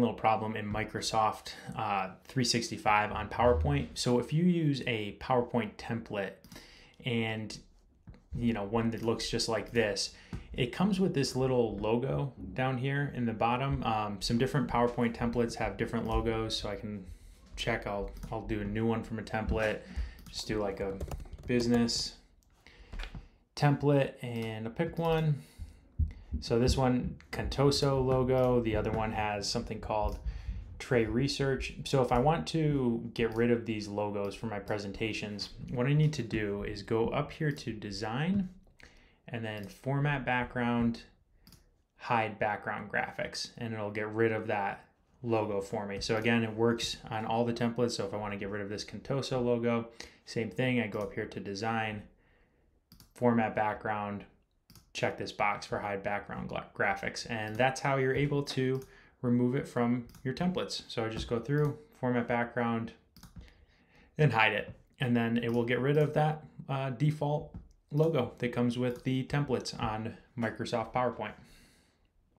little problem in Microsoft uh, 365 on PowerPoint. So if you use a PowerPoint template and you know one that looks just like this, it comes with this little logo down here in the bottom. Um, some different PowerPoint templates have different logos, so I can check. I'll I'll do a new one from a template. Just do like a business template and I'll pick one. So this one, Contoso logo. The other one has something called Trey Research. So if I want to get rid of these logos for my presentations, what I need to do is go up here to Design and then Format Background, Hide Background Graphics, and it'll get rid of that logo for me. So again, it works on all the templates. So if I want to get rid of this Contoso logo, same thing. I go up here to Design, Format Background, check this box for hide background graphics. And that's how you're able to remove it from your templates. So I just go through, format background, and hide it. And then it will get rid of that uh, default logo that comes with the templates on Microsoft PowerPoint.